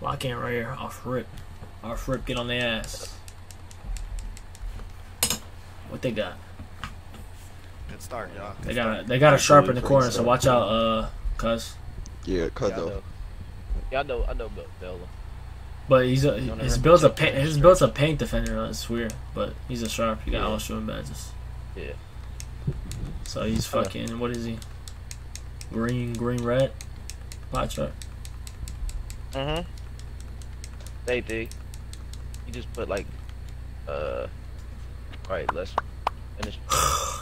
Lock in right here. Off rip. Off rip. Get on the ass. What they got? Good start, y'all. They got a they got a sharp in the corner, so watch out, uh, cuz. Yeah, cuz though. know. Yeah, I know. I know Be- Bella. But he's a his ever build's a paint his shirt. build's a paint defender. That's weird, but he's a sharp. He got Yeah. all shooting badges. Yeah. So he's fucking what is he? Green, green, red. Pot chart. Mm-hmm. Same thing. You just put like, uh, alright, Let's finish.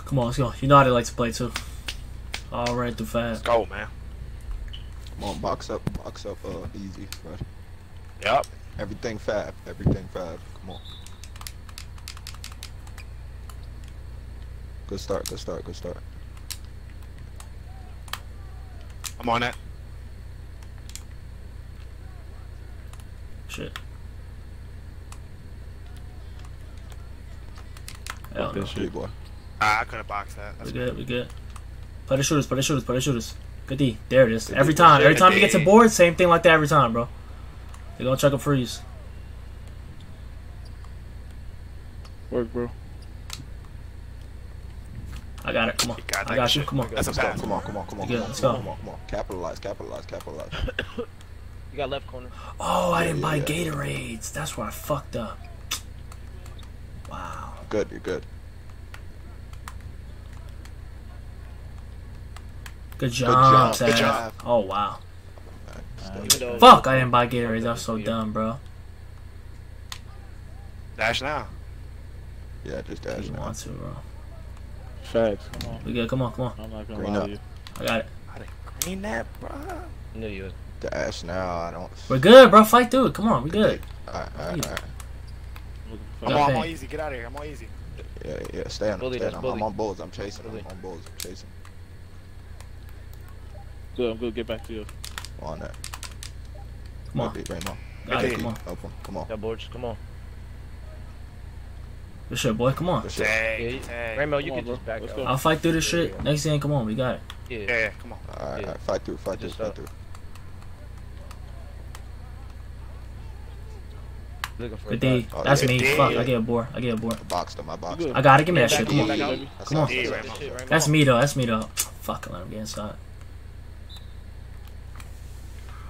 Come on, let's go. You know how they like to play too. All right, too Let's go, man. Come on, box up, box up, uh, easy, bro. Yup. Everything fab, everything fab. Come on. Good start, good start, good start. I'm on that. Shit. Hell no. this shit. boy. Ah, I couldn't box that. We That's good, we good. Play the shooters, play the shooters, play the shooters. Good D. There it is. Good Every D, time, every time you get to D. board, same thing like that every time, bro. They're gonna check a freeze. Work, bro. I got it. Come on. You got I got you. shit. Come on. That's a Let's go. pass. Come on, come on, come on, Yeah, come on, let's come on, go. come on, come on. Capitalize, capitalize, capitalize. You got left corner. Oh, I didn't Yeah, buy yeah. Gatorades. That's where I fucked up. Wow. Good, you're good. Good job, job, good job. Oh wow. Still Even though Fuck, I didn't buy Gatorades. That's so dumb, bro. Dash now. Yeah, just dash You now. want to, bro. Facts. Come on. We good. Come on, come on. I'm not gonna Green lie up. to you. I got it. I didn't green that, bro. I knew you was. Dash now. I don't. We're good, bro. Fight through it. Come on, we good. Alright, alright, alright. I'm on, I'm on easy. Get out of here. I'm on easy. Yeah, yeah, stay on, Bully, stay on. I'm. I'm on bulls. I'm chasing. Bully. I'm on bulls. I'm chasing. good. I'm good. Get back to you. I'm on that. Come on. Good Raymond. Got it. Come on. Open. Come on. Got boards. Come on. Good shit, boy. Come on. Good shit. Yeah, Dang, you- dang. Rainbow, you Come can on, just back Let's out. go. I'll fight through this shit. Next game, come on. We got it. Yeah. Yeah, yeah, come on. Alright, Yeah. alright. Fight through. Fight through. Fight through. Looking for Good a D. dot. Oh, That's me. D. Fuck. I get a board. I get a board. I boxed him. I boxed You I got it. Give me that shit. Come on. back baby. out. That's Come on. not- that's Raymond. not- Shit, Rainbow. That's me though. That's me though. Fuck. Let him get inside.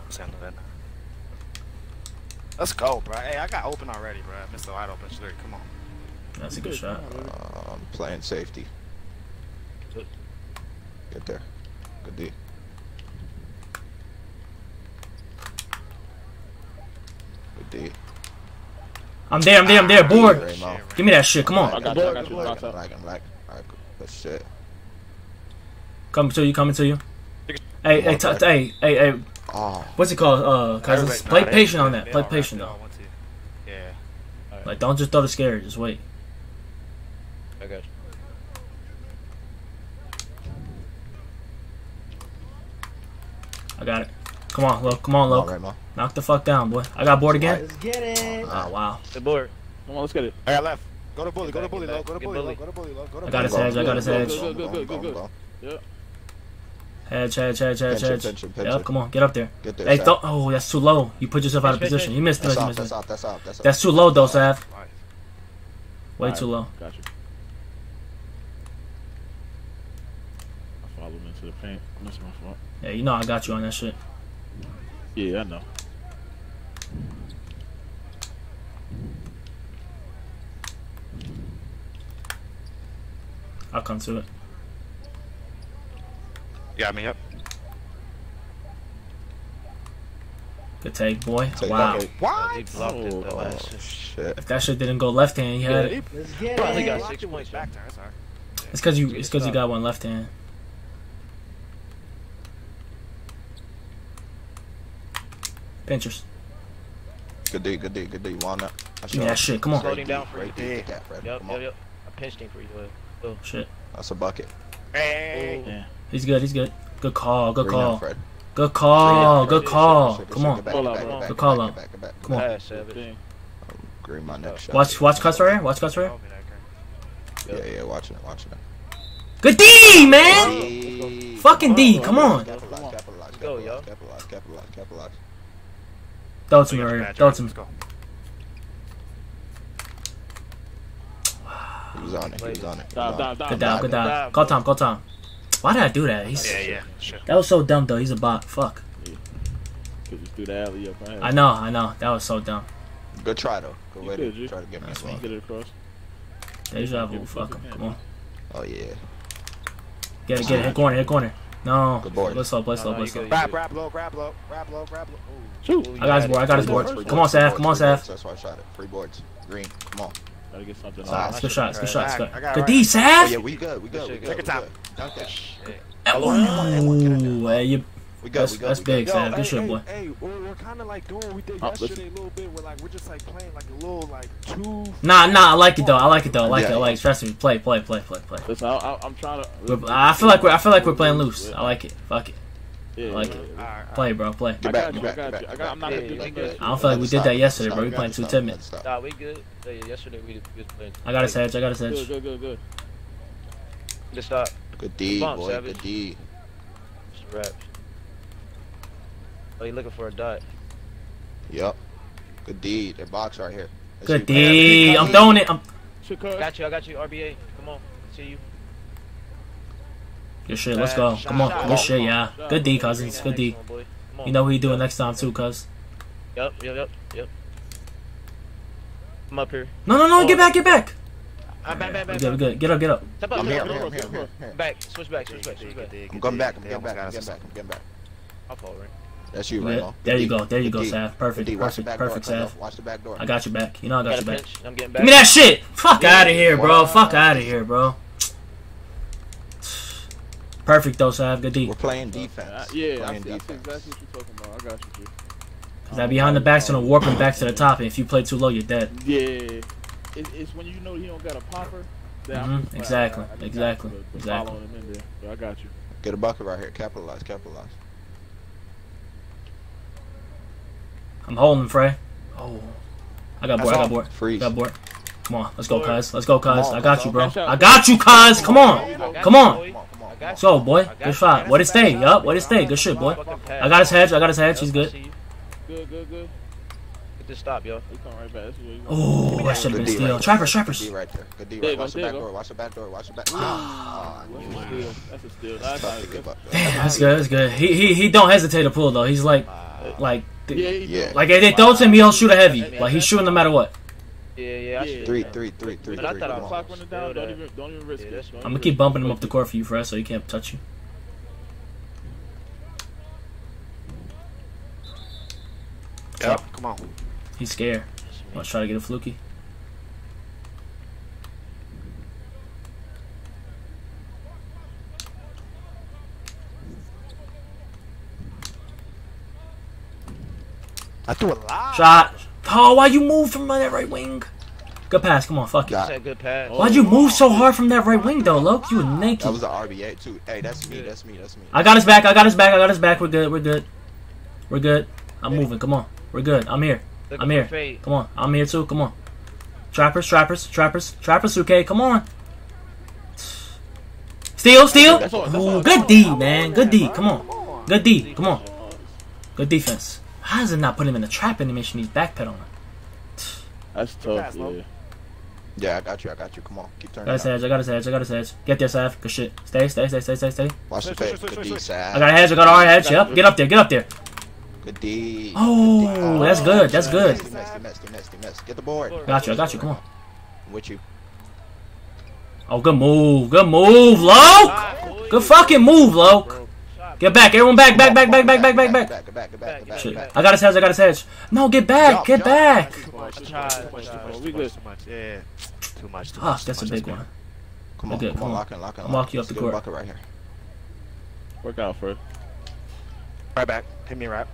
I'm saying that now. Let's go, bro. Hey, I got open already, bro. I missed the wide open three. Come on. That's a good shot. Uh, I'm playing safety. Good. Get there. Good D. Good D. I'm there. I'm there. I'm there. Board. Give me that shit. Come on. got got you. you, I I got got you. you. I Box got I got you. Good shit. Coming to you. Coming to you. Hey, hey, t- hey, hey, hey. Oh, What's it called? Uh, cousins. Everybody- Play patient on that. Play patient though. all want to. Yeah. Like, don't just throw the scary. Just wait. I got you. I got it. Come on, look. Come on, come on, look. Raymond. Knock the fuck down, boy. I got board again. Let's get it. Oh wow. The board. Come on, let's get it. I got left. Go to bully. Go to Get bully. back, Low. Go to get bully. Low. bully. Go to bully. Low. Go to bully. I got his edge. I got his edge. go, Good, good, go, good, go, good, go. Yeah. Hedge, hedge, hedge, hedge, Pinch it, hedge. pinch it, Yep, come on, get up there. Get there. Hey, th- oh, that's too low. You put yourself out of Pinch, pinch, position. You missed. That's off. That's off. That's off. That's off. That's too low, though, Sav. Nice. Way too low. Got you. I followed into the paint. That's my fault. Yeah, you know I got you on that shit. Yeah, I know. I'll come to it. You got me up. Good take, boy. Take Wow. that. He What? blocked it Oh, though. Oh That's just- shit. If that shit didn't go left hand, you had it. Let's get Probably it. got six points. Back turn. That's all right. It's cause you. It's cause you got one left hand. Pinchers. Good D. Good D. Good D. Walnut. I Give me that shit. Come on. Slowed him down for you. Great D. That, Fred. Yep, Come yep, on. yep. I pinched him for you. Uh, Shit. That's a bucket. Hey. Oh. Yeah. He's good. He's good. Good call. Good Green up, call. Fred. Good call. up, Good call. Shit, shit, Come on. Get back, Pull get out, back, bro. get back, Good call back, out. get back, get back. Come on. Pass, Good Savage. thing. Green my next shot. Watch. Watch cuts right here. Watch cuts right here. Show me that guy. Yeah, yeah, watching it, watching it. Good D, man. Hey. Fucking D. Come on. Capitalize, capitalize, Go, yo. capitalize, capitalize, capitalize, capitalize. Throw it to me got right here. Throw it to me. let's go. He was on it. He was on it. Was on it. dive. Good dive, good dive. dive, Call bro. time, call time. Why did I do that? He's, Yeah, yeah. Sure. That was so dumb though. He's a bot. Fuck. Could just do the alley up. I know, I know. That was so dumb. Good try though. Good You way good, to G. try to get me That's as me. well. Get it across. Deja vu. Fuck him. Come on. Oh yeah. Get it, get it. Hit corner, hit corner. No. Good board. Play slow, play No, slow, no, play you slow. good. Grab, grab low, grab low, grab low, grab low. Shoot. I got his board, I got his board. Come on, boards, free Saf. Come on, boards, free Saf. That's why I shot it. Free boards. Green. Come on. Gotta get something Nice. It's good shots, good shots. Good, I got good D, right. Oh yeah, we good. We good. We Take good. your we time. Okay. Shit. Ooh, hey, you, We good. that's, We good. that's we big, good. Saf. Good shit, boy. Hey, we're, we're kind of like doing what we did Oh, yesterday listen. a little bit. We're like, we're just like playing like a little like two. Nah, nah, I like it though. I like it though. I like it. I like. it. Trust me. Play, play, play, play, play. Listen, I, I, I'm trying to. We're, I feel like we're. I feel like we're playing loose. I like it. Fuck it. Yeah, like yeah, yeah. Alright, Play, bro. Play. Get I back. got you, Get I back. got Get you, I back. got- I'm not Yeah, gonna do yeah, nothing. good. I don't feel like we did that yesterday, bro. We playing two ten minutes. Nah, we good. Oh, yeah, yesterday we, we was playing. I got his hedge. I got his Good, hedge. good, good, good. Stop. Good D, Bump, boy. Savage. Good D. Just raps. Oh, you looking for a dot? Yep. Good D. Their box right here. That's Good you. D. I'm throwing it. I'm. Shit, cuz. Got you. I got you. RBA. Come on. See you. Good shit. Let's go. Come on. Good shit, yeah. Good D, cousins. Good D. Next one, boy. Come on. You know what he doing next time too, cuz. Yep. Yep. Yep. yep. I'm up here. No, no, no. Get back. Get back. Ah, back, back, back, good. We good. Get up. Get up. Step up. I'm here. up, I'm here. I'm up. here. Here. Back. Switch back. Switch back. Switch back. I'm coming back. I'm dig. getting back. I'm got getting back. I'm getting back. I'll fall right. That's you, Yeah, Ramo. there you go. There you go, D. Saf. Perfect. D. Watch the Perfect. back Perfect, door. Saf. Watch the back door. I got your back. You know I got Got your back. I'm getting back. Give me that shit. Fuck out of here, bro. Fuck out of here, bro. Perfect though, Sav. Good D. We're playing Uh, defense. yeah, I playing see, I see defense. exactly what you're talking about. I got you, G. Cause that behind the back's gonna warp him back to the top, and if you play too low, you're dead. Yeah, it's, it's when you know he don't got a popper. that I'm Mhm, exactly, I- I just exactly, to- to exactly. Follow him in there. I got you. Get a bucket right here. Capitalize. Capitalize. I'm holding, Frey. Oh, I got board. I got all. board. I got board. Come on, let's go, cuz. Let's go, cuz. I got you, bro. I got you, cuz. Come on. I got Come you, on. Boy. Come on. Come on. I got Let's go, boy. Good shot. What it stay? Yup. What it stay? Good shit, boy. I got his hedge. I got his hedge. Yep, He's good. Good, good, good. Get this stop, yo. Right back. That's what you want. Oh, that should have Good been steal. right Trappers, trappers. Good D right there. Good D right. Watch the back door. Watch the back door. Watch the back. Ah, That's a steal. That's a steal. It's That's tough to give up. Damn, that's good. That's good. He he he don't hesitate to pull though. He's like like Yeah, like if they throw it to him, he don't shoot a heavy. Like he's shooting no matter what. Yeah, yeah. I Yeah. should. Three, three, three, three, But I three. thought I Come was on. Clock running down. Don't even, don't even risk Yeah, it. that's- Don't I'm gonna keep bumping him up the court for you, Fred, so he can't touch you. Yep. Come on. He's scared. Let's try to get a fluky. I threw a lot. Shot. Oh, why you move from that right wing? Good pass. Come on, fuck it. Got That's a good pass. Why'd you move so hard from that right wing though, Loke? You a naked. That was an RBA too. Hey, that's me. That's me. That's me. I got his back. I got his back. I got his back. We're good. We're good. We're good. I'm moving. Come on. We're good. I'm here. Looking I'm here. fade. Come on. I'm here too. Come on. Trappers, trappers, trappers, trappers, okay, come on. Steal, steal. That's all- that's all- Ooh, good D, man. Good D. Come on. Good D. Come on. Good defense. How does it not put him in the trap animation? He's backpedaling. That's tough. Pass, Yeah. Yeah, I got you. I got you. Come on, keep turning. Got his edge. I got his edge. I got his edge. Get there, Saf. Good shit. Stay, stay, stay, stay, stay, stay. Watch the Switch, fade. switch, switch, Good D, switch. I got a hedge. I got our hedge. Yep. Get up there. Get up there. Good D. Oh, that's good. That's good. Get the board. Got you. I got you. Come on. I'm with you. Oh, good move. Good move, Loke. Ah, good fucking move, Loke. Get back. Everyone back, back, back, back, back, back, back, back. Back, back, back, back, back, Shit. I got his hedge. I got his hedge. No, get back. Jump, Get jump. back. Too much, too much, too much, too much, too good. much, too much. Too much, Fuck, that's a big one. Come on, come come on, on. lock in, lock in. I'll lock you in. up the Let's get a court. bucket right here. Work out, Fred. Right back. Hit me right.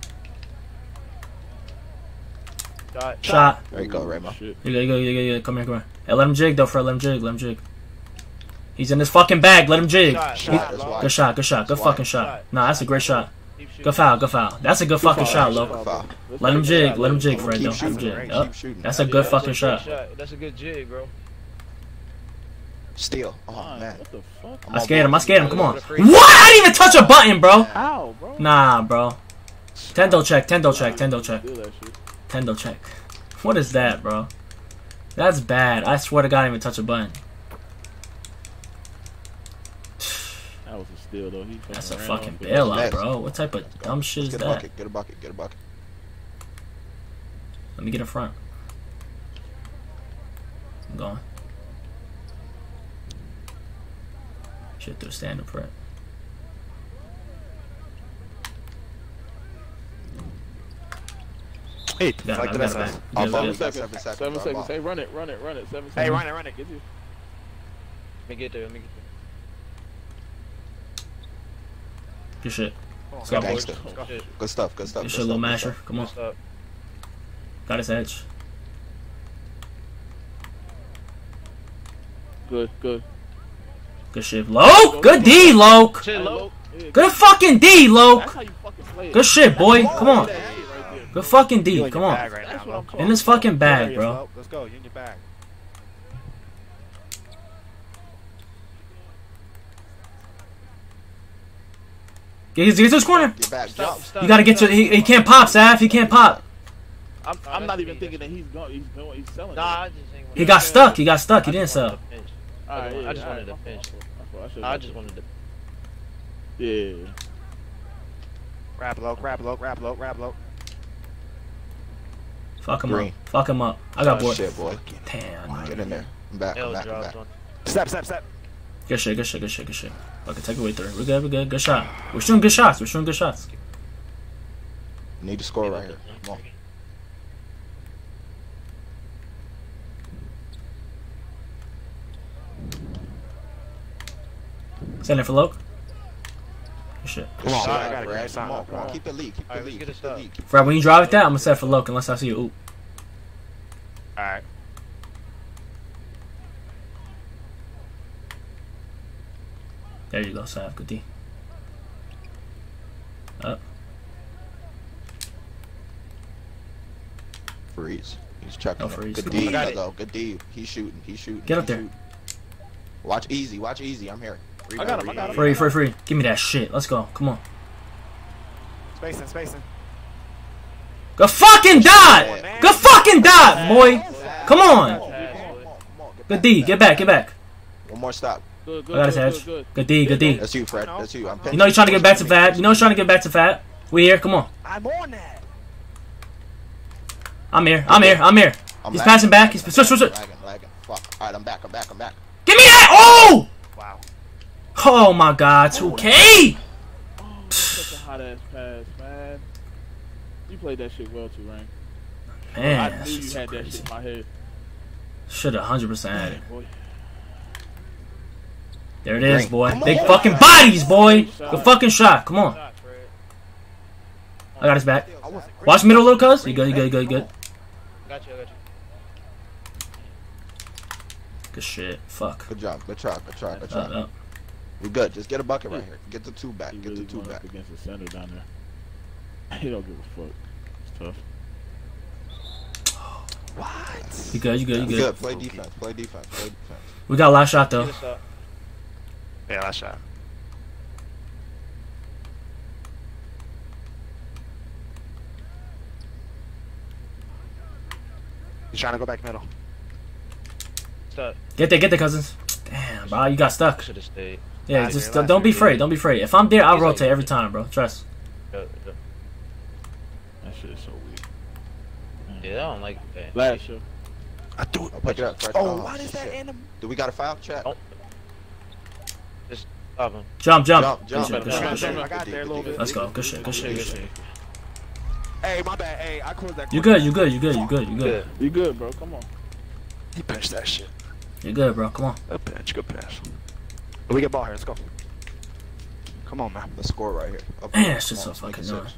Dot. Shot. There you go, Ramo. Shit. You go, you go, you go, you go. Come here, come here. Hey, let him jig though, Fred. Let him jig. Let him jig. He's in his fucking bag. Let him jig. Shot. Shot, Shot. that's Long. Good shot. Good shot. Good That's fucking wide. shot. Nah, that's a great shot. Keep shooting. Good foul. Good foul. That's a good fucking shot, foul. Lo. Foul. Let's him jig. Let him jig, Fred. Keep Though. shooting. Jig. Keep Yup. shooting. That's a good that's fucking great shot. That's a good jig, bro. Steal. Oh, man. What the fuck? I'm I on scared him. I board. scared him. Come on. Free. What? I didn't even touch a button, bro. Ow, bro. Nah, bro. Tendo check, Tendo check, Tendo check, Steal that shit. Tendo check. What is that, bro? That's bad. I swear to God, I didn't even touch a button. That was a steal though. He That's a fucking off with bailout, Next. bro. What type of dumb shit is that? Get a that? bucket. Get a bucket. Get a bucket. Let me get in front. I'm going. Shit through stand up for it. Hey, Got like the I best. of us. I'll Good, follow good. you. Seven Seven seconds. seconds. Seven seconds. Hey, run it, run it, run it. Seven seconds. Hey, run it, run it. Get you. Let me get there. Let me get Good shit. there. go, Gangster. Shit. Good stuff. Good stuff. Good good shit, little stuff, good masher. Come on. Got his edge. Good, good. Good shit. Loke! Good D, Loke! Shit, low. Yeah, Good fucking D, Loke! how you fucking play it. Good shit, boy. Come on. That D right there. Good fucking D. Come on. bag right That's now, what I'm bro. talking In this fucking bag, bro. Let's go. You in your bag. Get, get to his corner. Get back. Stop, stop. You gotta get to. He, he can't pop, Saf. He can't pop. I'm, I'm that's not even thinking that he's going. He's going. He's selling. Nah, it. I just ain't He got stuck. He got stuck. He didn't sell. All right, yeah, I just all wanted to pinch. fault, my fault, my fault. I I just wanted to. Yeah. Grab low, grab low, grab low, grab low. Fuck him Green. up. Fuck him up. I got Oh, bored. Shit, boy. Damn. Get in there. I'm back. I'm back. I'm back. one. Step, step, step. Good shit. Good shit. Good shit. Good shit. Fucking take away three. We're good. We're good. Good shot. We're shooting good shots. We're shooting good shots. Need to score right here. Come on. Send it for Loke. Good shit. Good on, shit, I got it, Brad. guys. Come on, Come come on. on. Keep the lead. Keep the Alright, lead. get Keep the us lead. Fred, when you drive it that, I'm gonna set it for Loke unless I see you. Oop. There you go, Sav. Good D. Up. Freeze. He's checking. No it. freeze. Good I D. got it. Go. Good D. He's shooting. He's shooting. Get up he's there. shooting. Watch easy. Watch easy. I'm here. I got him. I got him. Free, free, free. Give me that shit. Let's go. Come on. Spacing, spacing. Good fucking die! Good fucking die, boy! Come on! Good D. Get back, get back. One more stop. Good, I got his edge. good, good. Good D, good D. That's you, Fred. That's you. I'm You know he's trying to get back to fat. You know he's trying to get back to fat. We here. Come on. I'm on that. I'm here. I'm here. I'm here. I'm He's lagging, passing back. He's lagging, switch, switch, switch. Lagging, lagging. Fuck. All right, I'm back. I'm back. I'm back. Give me that! Oh! Wow. Oh my God. 2K. Such a hot ass pass, man. You played that shit well too, Rank. Man, I that's knew you just had that crazy. shit in my head. Should have 100% had it. Boy. There it is, Green. boy. Come Big on. fucking bodies, boy. Good fucking shot. Come on. I got his back. Watch middle, little cuz. You good, you good, you good, you good. Got you, got you. Good shit. Fuck. Good job. Good try. Good try. Good Uh, try. uh. We good. Just get a bucket right here. Get the two back. Get really the two back. against the center down there. He don't give a fuck. It's tough. You good, you good, you Good. good. Play defense. Play defense. Play defense. We got a last shot, though. Get us up. Yeah, that shot. He's trying to go back middle. Stuck. Get there, get there, cousins. Damn, bro. You got stuck. Should have stayed. Yeah, Last just year, don't last be year, afraid. yeah. Don't be afraid. If I'm there, I'll He's like- rotate every time, bro. Trust. Yeah, yeah. That shit is so weak. Yeah, I don't like that. Last year. I do it. I'll pick it up. Fred. Oh, why is that shit. anim? Do we got a foul? Check. Oh. Stop. Jump, jump. Jump, Good jump. shit, good shit, good shit. I got there a little bit. Let's go. Good shit, good shit, good shit. Hey, my bad. Hey, I closed that. You good, you good, you good, you good, you good. You good, bro. Come on. He pinched that shit. You good, bro. Come on. Good pinch. Good pass. We get ball here. Let's go. Come on, man. Let's score right here. Up Man, here. it's just so fucking make annoying.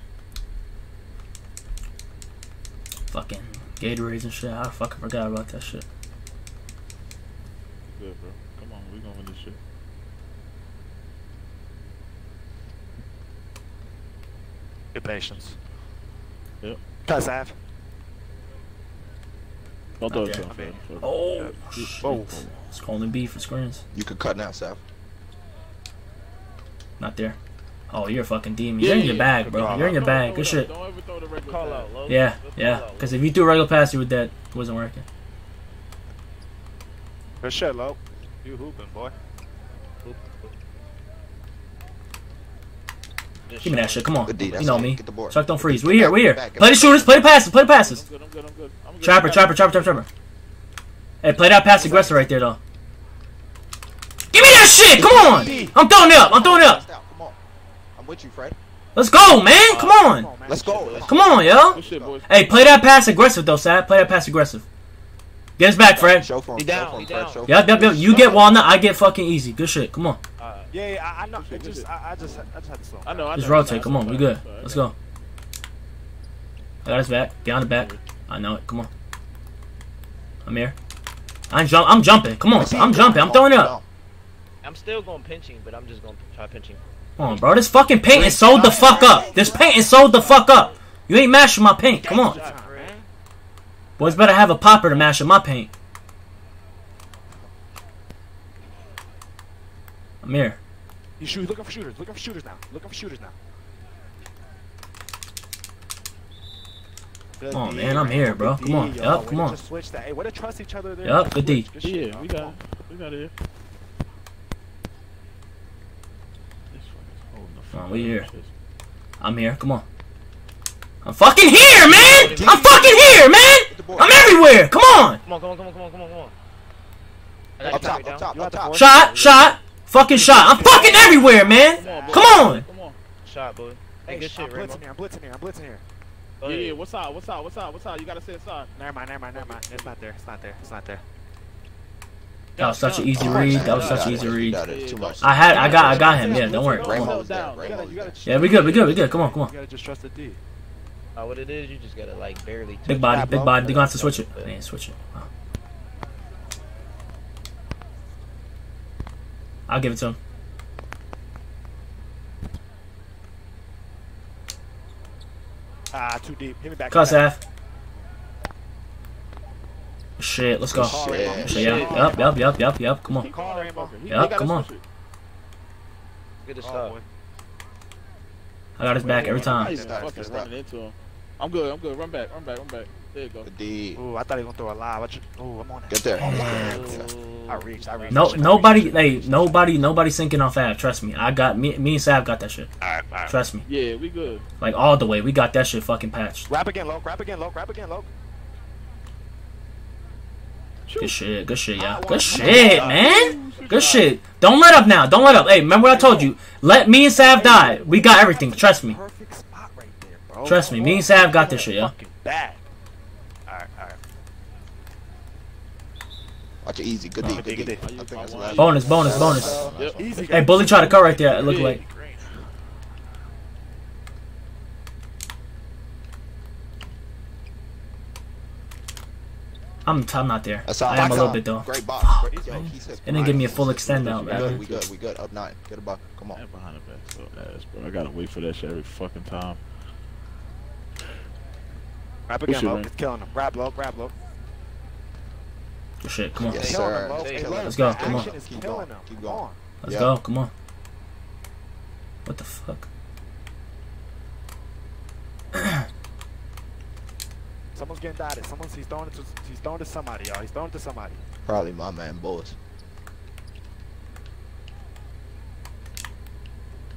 Fucking Gatorades and shit. I fucking forgot about that shit. Good, bro. Come on. We gonna win this shit. Good patience. Yep. Cut, Sav. Don't throw it Okay. to him, Fred. Fred. Oh, Whoa. it's calling B for screens. You could cut now, Seth. Not there. Oh, you're a fucking demon. You're in your bag, bro. You're in your bag. Good shit. Don't ever throw the regular Call pass. out, low. Yeah, Good yeah. Because if you threw a regular pass, you were dead. It wasn't working. Good shit, Lo. You hooping, boy. Just Give me that shit. Come on. Good D. You know all. me. Get. Chuck, don't freeze. We here. We here. Back, Play the shooters. Play the passes. Play the passes. I'm good. I'm good. I'm good. I'm good. Trapper, trapper, trapper, trapper, trapper. Hey, play that pass aggressive right there, though. Give me that shit. Come on. I'm throwing it up. I'm throwing it up. Come on. I'm with you, Fred. Let's go, man. Come on. Let's go. Come on, yo. Good. Hey, play that pass aggressive, though, Sad. Play that pass aggressive. Get us back, Fred. Show for him. Show for him, Fred. down. Show for Yep, yep, yep. You get walnut, I get fucking easy. Good shit. Come on. Alright. Yeah, yeah, I, I know. It just, I, I just, I just had to slow. I know. I Just know. rotate. It's Come on. We it's good. fine, Let's go. I got his back. Get on the back. I know it. Come on. I'm here. I'm jump. I'm jumping. Come on. I'm jumping. I'm throwing it up. I'm still going pinching, but I'm just going to try pinching. Come on, bro. This fucking paint is sold the fuck up. This paint is sold the fuck up. You ain't mashing my paint. Come on. Shot, Fred. Boys better have a popper to mash in my paint. I'm here. You shoot. Looking for shooters. Looking for shooters now. Looking for shooters now. Good Come on, D, man, I'm here, bro. Come on. D, Yup, yo. come on. Just switch that. Hey, way to trust each other there. Yup, Just good D. switch. shit, Yeah, yo. we got it. We got it. This fucker's holding the Come on, we here. I'm here. Come on. I'm fucking here, man. I'm fucking here, man. Get the board. I'm everywhere. Come on. Come on, come on, come on, come on, come on, come on. I got Up top, up down. top, up top. Shot, shot, fucking shot. I'm fucking everywhere, man. Come on, boy. Come on. Come on. Shot, boy. Hey, Hey, good I'm shit, Rainbow. blitzing here. I'm blitzing here. I'm blitzing here. Go Yeah, yeah. What's up? What's up? What's up? What's up? You gotta say inside. Never mind. Never mind. Never mind. It's not there. It's not there. It's not there. That was such an easy read. That was such an easy read. got it. Too much. I had, I got, I got him. Yeah, don't worry. Blitz, Rainbow was there. down. Rainbow was there. Yeah, we good, we good, we good. Come on, come on. You gotta just trust the D. Uh, what it is, you just gotta like barely. Big body, big body. They're gonna have to switch it. They ain't switch it. Wow. I'll give it to him. Ah, too deep. Hit me back. Cuss hit. F. Shit, let's go. Shit. Shit, yeah. Yup, yup, yup, yup, yup. Come on. Keep calling that Rainbow. fucker. He- Yup, come on. Good to Oh, I got his back every time. you Stop, fucking stop. running into? I'm good. I'm good. Run back. Run back. Run back. There you go. The D. Ooh, I thought he was gonna throw a live. I ju- Ooh, I'm on it. Get there. Oh, I reached. I reached. No, I nobody, hey, nobody, nobody sinking off Av. Trust me. I got me, me and Sav got that shit. Alright, alright. Trust me. Yeah, we good. Like all the way, we got that shit fucking patched. Rap again, low. Rap again, low. Rap again, low. Good shit, good shit, yeah. Good shit, man. Good shit. Don't let up now. Don't let up. Hey, remember what I told you? Let me and Sav die. We got everything. Trust me. Perfect spot right there, bro. Trust me. Me and Sav got this shit, yeah. Fucking bad. Alright, alright. Watch it easy. Good D. Good D. Good D, I good D. think that's the Bonus, bonus, uh, bonus. Yep. Hey, Bully tried to cut right there. It looked like. I'm, I'm not there. I am a little bit though. Great box. Great- Yo, he said It didn't give me a full extend out, We man. good. We good. We good. Up nine. Get a buck. Come on. Man behind the back so ass, bro. I gotta wait for that shit every fucking time. Rap again, shit, low. It's killing him. Rap low. Rap low. Good shit. Come on. Yes, sir. him, low. It's Hey, killing low. him. Let's go, come on. Keep going. Keep going. Let's Yeah. go. Come on. What the fuck? Someone's getting dotted. Someone's he's throwing it to he's throwing it to somebody, y'all. He's throwing it to somebody. Probably my man, Bulls.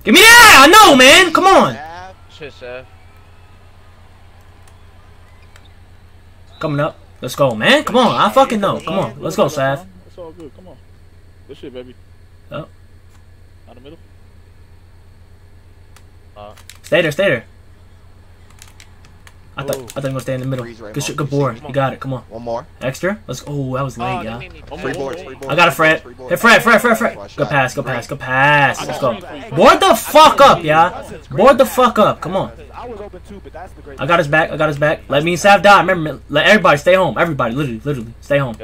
Give me that! I know, man. Come on. Shit, Seth. Coming up. Let's go, man. Come on. I fucking know. Come on. Let's go, Sav. It's all good. Come on. Good shit, baby. Yep. Out the middle. Stay there. Stay there. I thought Ooh. I thought you were gonna stay in the middle. Freeze Good now. shit. Good board. You got it. Come on. One more. Extra. Let's. Oh, that was Oh, late, they yeah. made me Oh, Free my boards. Free boards. I got a Fred. Free. Hey, Fred. Fred. Fred. Fred. Watch Good pass. Good pass. Good pass. Let's go. Board the fuck up, yeah. Board the fuck up. Come on. I was open too, but that's the great. I got his back. I got his back. Let me and Sav die. Remember, let everybody stay home. Everybody, literally, literally, stay home.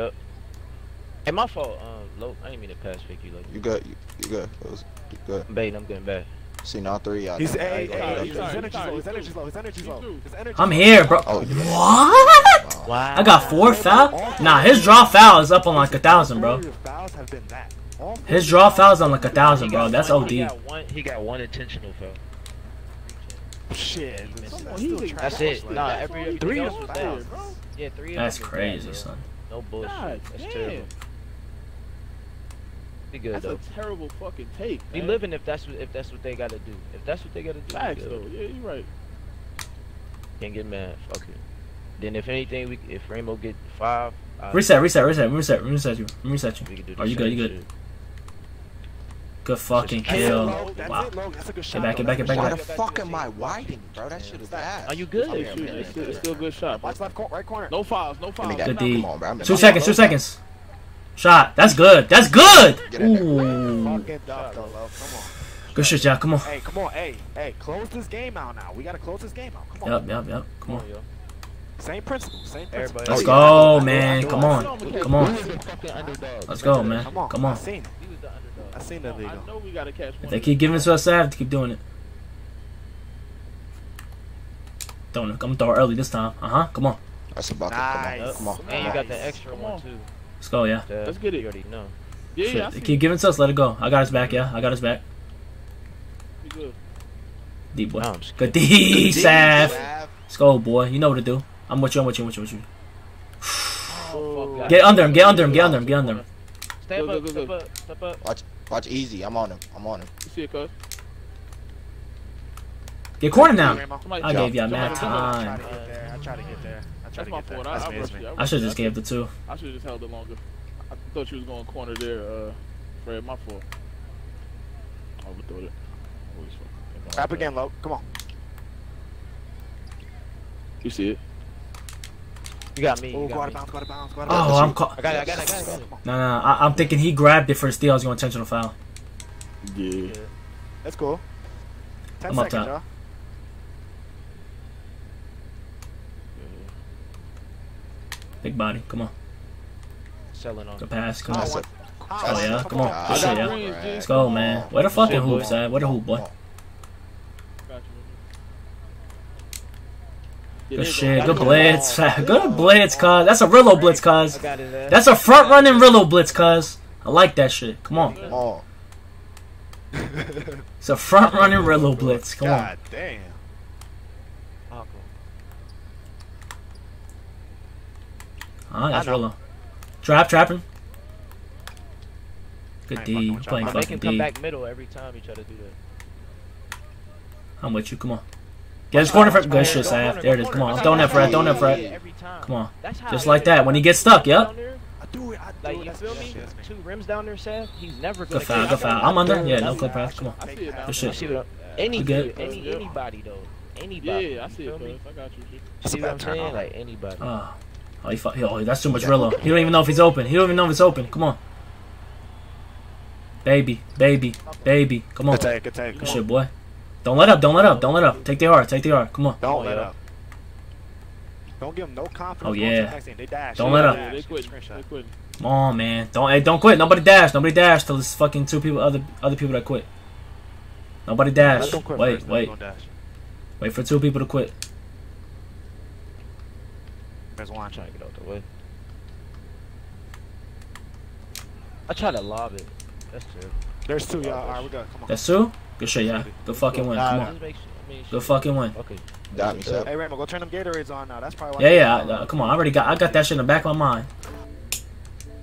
Hey, my fault. Um, low. I didn't mean to pass fake you. Like, You good. You, you good. It was you good. I'm baiting. I'm getting back. Seen all three. Y'all He's know. hey, He's his energy's low. His energy's low. His energy's low. His energy's I'm here, bro. Oh, yeah. What? Wow. I got four foul. Nah, his draw foul is up on like a thousand, bro. Majority of Fouls have been that. All His draw foul's on like a thousand, bro. That's He OD. got one one, he got one intentional foul. Shit. That's on, still he's a- trash. That's it. Like, Nah, every Three did of was them fouls. Yeah, three. of That's crazy, son. No bullshit. That's damn. terrible. Be good That's though. a terrible fucking take. We man. living if that's what if that's what they gotta do. If that's what they gotta do, Facts good. though. Yeah, you're right. Can't get mad. Fuck it. Then if anything, we if Rainbow get five, uh, Reset, reset, reset, reset, reset you, reset you. we can do. Are Oh, you good? You good? shit. Good fucking That's kill. Logan. That's Wow. it, Logan. That's a good shot. back, get back, get back, Why the fuck am I whiting, bro? That shit is bad. Are you good? It's Yeah, still- it's still, it's still a good shot. bro. Left right corner. No fouls. No Give fouls. me that. Good Come D. on, bro. Two seconds, two seconds. Shot. That's good. That's good. Get in there. Ooh. Fucking dunk, though, Lo. Come on. Good shit, Jack. Come on. Hey, come on. Hey, hey, close this game out now. We gotta close this game out. Come on. Yep, yep, yep. Come on. yo. Same principle. Same principle. Everybody- Let's Oh, go, yeah. man. Come on. Come on. We was the fucking underdog. Let's go, man. Come on. Come I on. seen it. We was the underdog. I seen the I know we gotta catch If they keep giving it to us, I have to keep doing it. Don't I'm gonna throw early this time. Uh huh. Come on. That's a bucket. Nice. Come on. Come on. And you got the extra Come one too. Let's go. Yeah. Jeff. Let's get it. You already know. Yeah, yeah, I Shit. They see. keep giving it to us. Let it go. I got his back. Yeah. I got his back. We good. D boy. No, I'm just Good kidding. D, Sav. Sav. Let's go, boy. You know what to do. I'm with you. I'm with you. I'm with you. I'm with you. Oh. Get under him. Get under him. Get under him. Get under him. Step Go, go, up, go, step up, step up. Watch easy. I'm on him. I'm on him. You see it, cuz? Get corner now. I gave y'all Somebody mad jump. I time. to get there. I tried to get there. I That's to my get there. fault. I, That's I rushed That's you. me. I should have just gave the two. I should have just held it longer. I thought you was going corner there, uh, Fred. My fault. I overthought it. Always fucking- Tap again, low. Come on. You see it? You got me. Oh, You go out of bounds. Go out of bounds. Go out of Oh. I'm caught. I got it. I got it. I got it. I got it. No, no, no. I, I'm thinking he grabbed it for a steal. I was going intentional foul. Yeah. Let's go. Ten I'm up seconds, top. y'all. Big body. Come on. Selling on. Good pass. Come on. That's oh, oh, yeah. Come on. Good shit, yeah. Let's go, man. Where the fucking Shit, boy. hoops at? Where the hoop, boy? Got you. Oh, yeah, Good shit. Good blitz. Good blitz, cuz. That's a Rillo blitz, cuz. I got it. There. That's a front running Rillo blitz, cuz. I like that shit. Come on. Come on. It's a front running Rillo blitz. Come on. God damn. Oh, cool. Ah, that's I know. Rillo. Trap, trapping. Good D. fucking You with y'all. playing But they fucking can come D. back middle every time you try to do that. I'm with you. Come on. Get his corner for good shit, Saf. There it go is. Come corner. on. I'm throwing that Fred. Throwing that Fred. Every. Come on. Just like that. When he gets stuck, yep. Down I do it. I do Like it. you feel me. me? That's me. Two rims down there, Seth. He's never gonna foul. get Good foul. I'm under. Yeah, no clip pass. Come on. I see it now. Good shit. I see what I'm, any good? any anybody though. Anybody. Yeah, I see it, me? cuz. I got you. See what I'm saying? Like anybody. Oh. Oh, he fu- oh, that's too much Rillo. He don't even know if he's open. He don't even know if it's open. Come on. Baby, baby, baby. Come on. Good take. Good take. Good shit, boy. Don't let up. Don't let up. Don't let up. Take the R. Take the R. Come on. Don't Oh, let yeah. up. Don't give them no confidence. Oh, yeah. the next thing. They dash. Don't They let up. They quit. Screenshot. They quit. Come on, man. Don't hey, don't quit. Nobody dash. Nobody dash till it's fucking two people. Other other people that quit. Nobody dash. Quit Wait, first, wait, dash. wait for two people to quit. There's one. trying to get out the way. I try to lob it. That's true. There's two, y'all. All right, we got. Come on. That's two. Good shit, yeah. Good fucking win. Come on. just make sure- I mean, Good fucking win. Okay. Got me, Seth. Hey, Rainbow, go turn them Gatorades on now. That's probably why. Yeah, yeah. Uh, come on. I already got. I got that shit in the back of my mind.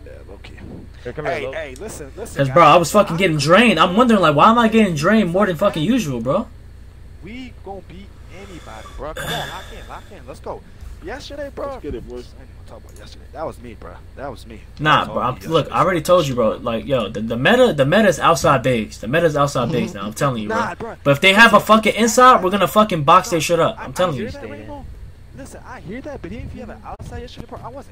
Yeah, okay. Here, come here, Hey, Lo. hey, listen, listen. Cause guys. bro, I was fucking getting drained. I'm wondering like, why am I getting drained more than fucking usual, bro? We gonna beat anybody, bro. Come on, lock in, lock in. Let's go. Yesterday, bro. Let's get it, boys. I ain't even talk about yesterday. That was me, bro. That was me. Nah, was bro. I'm, me look. I already told you, bro. Like, yo, the, the meta, the meta's outside bigs. The meta's outside bigs now. I'm telling you, bro. Nah, bro. But if they have a fucking inside, we're gonna fucking box their shit up. I- I'm telling I hear you. that, Listen, I hear that, but even if you have an outside yesterday, bro, I wasn't